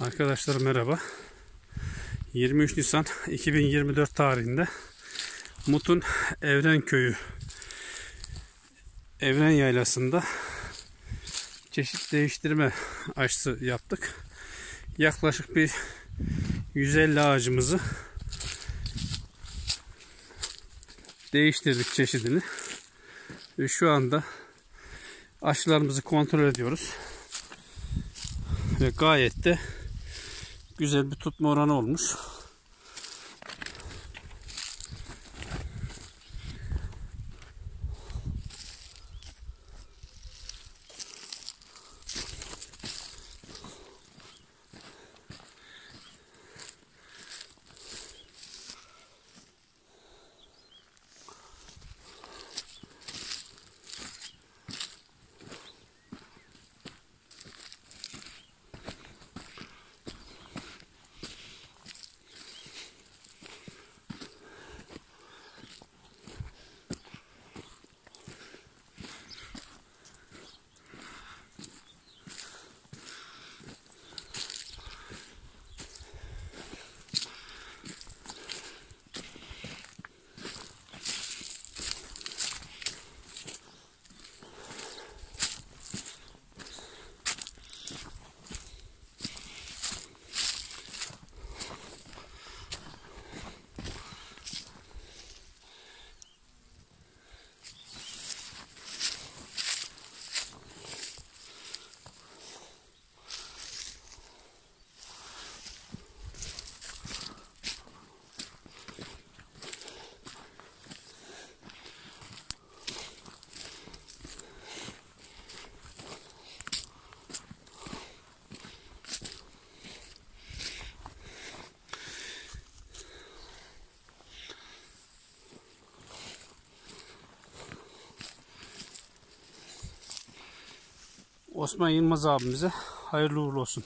Arkadaşlar merhaba. 23 Nisan 2024 tarihinde Mut'un Evren Köyü Evren Yaylası'nda çeşit değiştirme aşısı yaptık. Yaklaşık bir 150 ağacımızı değiştirdik çeşidini. Ve şu anda aşılarımızı kontrol ediyoruz. Ve gayet de güzel bir tutma oranı olmuş. Osman Yılmaz abimize hayırlı uğurlu olsun.